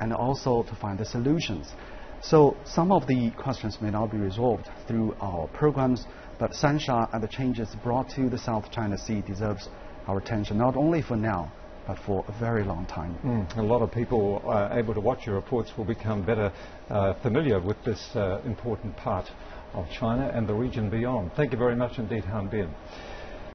and also to find the solutions. So some of the questions may not be resolved through our programs, but Sansha and the changes brought to the South China Sea deserves our attention, not only for now, but for a very long time. Mm, a lot of people uh, able to watch your reports will become better uh, familiar with this uh, important part of China and the region beyond. Thank you very much indeed, Han Bin.